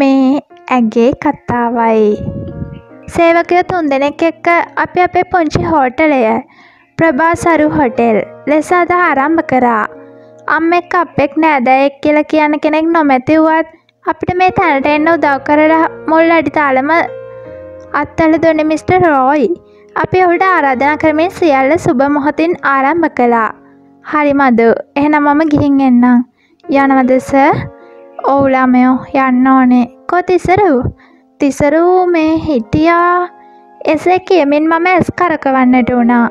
මේ ඇගේ කතාවයි. සේවකයෝ තුන්දෙනෙක් එක්ක අපි අපේ පුංචි හෝටලය ප්‍රභා සරු හොටෙල් ලෙස අද ආරම්භ කරා. අම්මෙක් අපෙක් නෑදෑයෙක් කියලා කියන්න කෙනෙක් නොමැති වුවත් අපිට මේ තැනට එන්න උදව් කරලා මුල් අඩිතාලම අත්වල දුන්නේ මිස්ටර් රෝයි. අපි ඔහුට ආරාධනා කරමින් සියල්ල සුබ මොහොතින් ආරම්භ කළා. හරි මදු. එහෙනම් මම ගිහින් එන්නම්. යනවද සර්? ඔව් ළමයෝ යන්න ඕනේ. කො තිසරු? තිසරු මේ හිටියා. එසේ කියමින් මම ඇස් කරකවන්නට වුණා.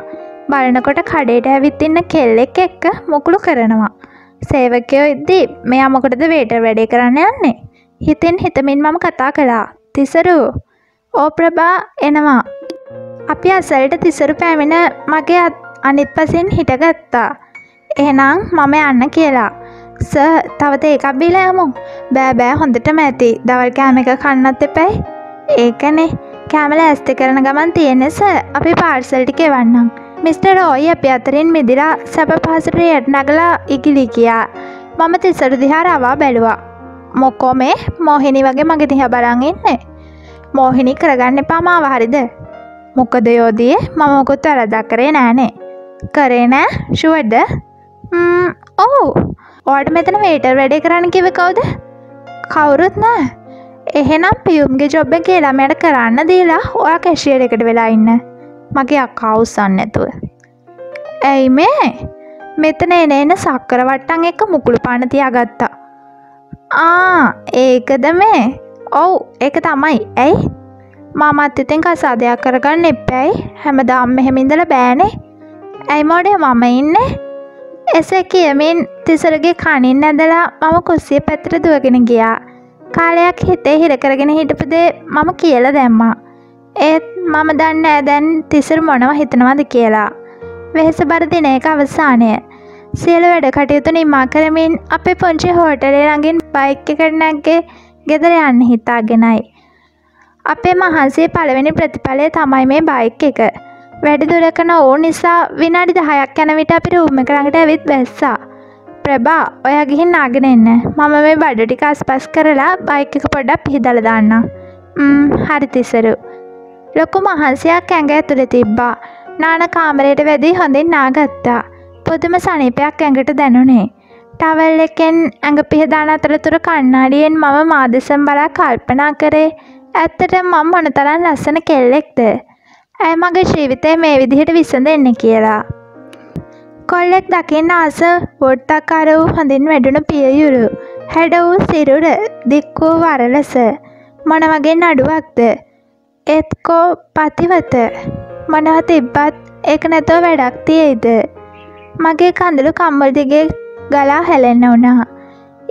බලනකොට කඩේට ඇවිත් ඉන්න කෙල්ලෙක් එක්ක මුකුළු කරනවා. සේවකයෝ ඉද්දී මෙයා මොකටද වේටර් වැඩේ කරන්න යන්නේ? හිතෙන් හිතමින් මම කතා කළා. තිසරු ඕ ප්‍රභා එනවා. අපි අසලට තිසරු පැමිණ මගේ අනිත් පසින් හිටගත්තා. එහෙනම් මම යන්න කියලා. ස තව තේකක් බීලා යමු. බෑ බෑ හොඳටම ඇති. දවල් කෑම එක කන්නත් එපැයි. ඒකනේ. කෑම ලෑස්ති කරන ගමන් තියෙන්නේ සර්. අපි පාර්සල් ටික එවන්නම්. මිස්ටර් රෝයි අපි අතරින් මිදිලා සැප පහසුට යට නගලා ඉගිලි ගියා. මම තිසරු දිහා රවා බැලුවා. මොකෝ මේ මෝහිනි වගේ මගේ දිහා බලන් ඉන්නේ. මෝහිනී කරගන්න එපා මාව හරිද? මොකද යෝධියේ මම මොකුත් වැරද්දක් කරේ නෑනේ. කරේ නෑ? ෂුවර්ද? ම්ම් ඔව්. ඔයාට මෙතන වේටර් වැඩේ කරන්න කිව්වේ කවුද? කවුරුත් නෑ. එහෙනම් පියුම්ගේ ජොබ් එකේ ළමයට කරන්න දීලා ඔයා කැෂියර් එකට වෙලා ඉන්න. මගේ අක්කා උස්සන්න නැතුව. ඇයි මේ? මෙතන එන එන සක්කර වට්ටම් එක්ක මුකුළු පාන තියාගත්තා. ආ ඒකද මේ? ඔව් ඒක තමයි. ඇයි? මමත් ඉතින් කසාදයක් කරගන්න එපැයි. හැමදාම මෙහෙම ඉඳලා බෑනේ. ඇයි මොඩේ මම ඉන්නේ? එසේ කියමින් තිසරගේ කනින් ඇදලා මම කුස්සිය පැත්තට දුවගෙන ගියා. කාලයක් හිතේ හිර කරගෙන හිටපු දේ මම කියලා දැම්මා. ඒත් මම දන්නේ නෑ දැන් තිසර මොනව හිතනවද කියලා. වෙහෙස බර දිනයක අවසානය. සියලු වැඩ කටයුතු නිමා කරමින් අපේ පුංචි හෝටලේ ළඟින් බයික් එකට නැග්ගේ ගෙදර යන්න හිතාගෙනයි. අපේ මහන්සේ පළවෙනි ප්‍රතිඵලය තමයි මේ බයික් එක. වැඩි දුරක නොවූ නිසා විනාඩි දහයක් යන විට අපි රූම් එක ළඟට ඇවිත් බැස්සා. ප්‍රභා ඔයා ගිහින් නාගෙන එන්න. මම මේ බඩ ටික අස්පස් කරලා බයික් එක පොඩ්ඩක් පිහදලා දාන්නම්. ම්ම් හරි තිසරු. ලොකු මහන්සියක් ඇඟ ඇතුලේ තිබ්බා. නාන කාමරයට වැදී හොඳින් නාගත්තා. පුදුම සනීපයක් ඇඟට දැනුනේ. ටවල් එකෙන් ඇඟ පිහදාන අතරතුර කණ්ණාඩියෙන් මම මා දෙසම බලා කල්පනා කරේ ඇත්තට මම මොනතරම් ලස්සන කෙල්ලෙක්ද. ඇය මගේ ජීවිතය මේ විදිහට විසඳෙන්නේ කියලා. කොල්ලෙක් දකින්න ආස වොට්ටක්කාර වූ හොඳින් වැඩුණු පියයුරු. හැඩ වූ සිරුර දික් වූ වරලස. මොන වගේ නඩුවක්ද. එත්කෝ පතිවත. මොනව තිබ්බත් ඒක නැතුව වැඩක් තියෙයිද. මගේ කඳුළු කම්මල් දිගේ ගලා හැලෙන්න වුණා.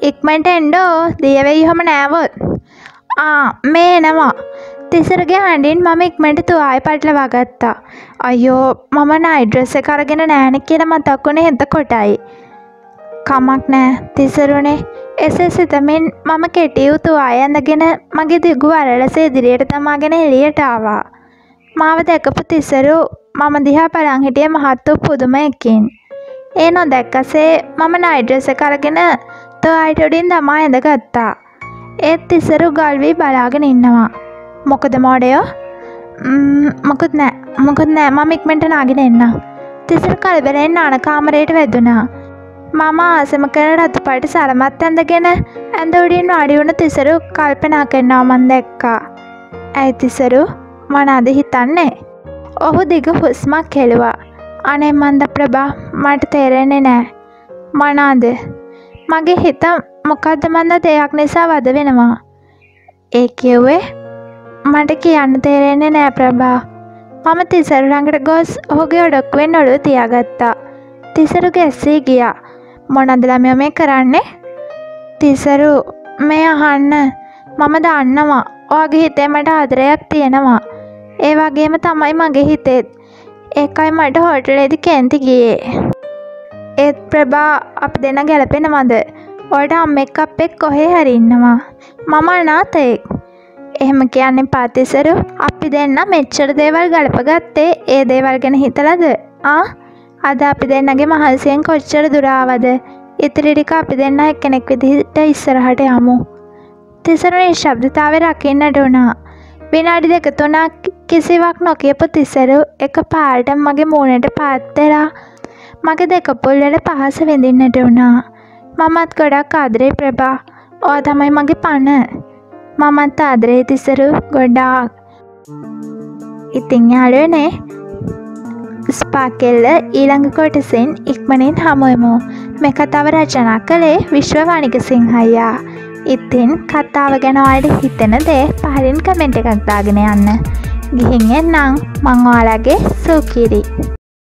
ඉක්මට එන්ඩෝ දියවෙයි හොම නෑවොත්. ආ මේ එනවා. තිසරගේ හඬින් මම ඉක්මට තුවාය පටලවා ගත්තා. අයෝ මම නයිඩ්‍රෙස්ස කරගෙන නෑන කියල මතක් වුණ හෙත කොටයි. කමක් නෑ තිසරුණේ එසේ සිතමින් මම කෙටියව් තුවාය ඇඳගෙන මගේ දිගු අරලස ඉදිරියට තමාගෙන එලියට ආවා. මාව දැකපු තිසරු මම දිහා පළං හිටිය මහත් වූ පුදුම එකින්. ඒ නොදැක්කසේ මම නයිඩ්‍රෙස කරගෙන තුවායට උඩින් දමා ඇඳගත්තා. ඒත් තිසරු ගල්වී බලාගෙන ඉන්නවා. මොකද මෝඩයෝ මොකුත් නෑ මොකුත් නෑ මම ඉක්මට නාගෙන එන්න. තිසර කල්බරෙන් නානකාමරයට වැදුනා. මම ආසම කරන රතුපට සරමත් ඇඳගෙන ඇඳ උඩින් අඩිවුණු තිසරු කල්පනා කරනවා මන් දැක්කා. ඇයි තිසරු මනාද හිතන්නේ. ඔහු දිග හුස්මක් කෙළුවා. අනේ මන්ද ප්‍රභා මට තේරෙන්නේ නෑ. මනාද මගේ හිත මොකක්ද මන්ද දෙයක් නිසා වද වෙනවා. ඒ කිව්වේ මට කියන්න තේරෙන්නේ නෑ ප්‍රභා. මම තිසරු ළඟට ගොස් ඔහුගේ ඔඩොක්කුවෙන් ඔළුව තියාගත්තා. තිසරු ගැස්සී ගියා. මොනද ළමයෝ මේ කරන්නේ? තිසරු මේ අහන්න මම දන්නවා. ඔයාගේ හිතේ මට ආදරයක් තියෙනවා. ඒ වගේම තමයි මගේ හිතෙත්. ඒකයි මට හෝටලේදි කැන්ති ගියේ. ඒත් ප්‍රභා අප දෙන්න ගැලපෙනවද? ඔයාට අම්මෙක් අප්පෙක් කොහේ හරි ඉන්නවා. මම අනාථයෙක්. එහෙම කියන්නේ පාතිසරු අපි දෙන්න මෙච්චර දේවල් ගලපගත්තේ ඒ දේවල් ගැන හිතලද? ආ අද අපි දෙන්නගේ මහන්සියෙන් කොච්චර දුර ආවද? ඉතිරි ටික අපි දෙන්න එක්කෙනෙක් විදිහට ඉස්සරහට යමු. තිසරුණේ ශබ්දතාවය රකින්නට වුණා. විනාඩි දෙක තුනක් කිසිවක් නොකියපු තිසරු එක පාරට මගේ මූණට පාත්වෙලා මගේ දෙකපුල්වල පහස විඳින්නට වුණා. මමත් ගොඩක් ආදරේ ප්‍රභා. ඔයා තමයි මගේ පණ. මමත් ආදරේ තිසරු ගොඩාක්. ඉතින් යාළුවනේ ස්පාකෙල්ල ඊළඟ කොටසින් ඉක්මනින් හමුවමු. මේ කතාව රචනා කළේ විශ්ව වනික සිංහයියා. ඉතින් කතාව ගැන ඔයාලට හිතෙන දේ පහලින් කමෙන්ට් එකක් දාගෙන යන්න. ගිහින් එන්නම් මං ඔයාලගේ සුකිරි.